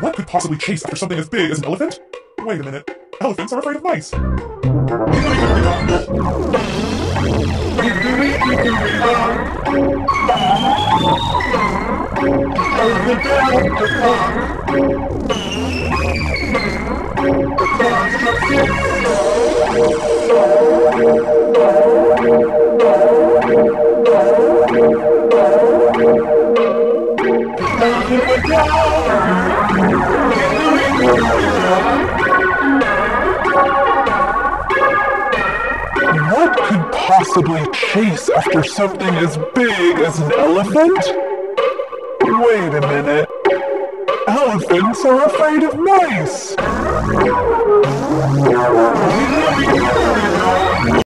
What could possibly chase after something as big as an elephant? Wait a minute. Elephants are afraid of mice. What could possibly chase after something as big as an elephant? Wait a minute. Elephants are afraid of mice.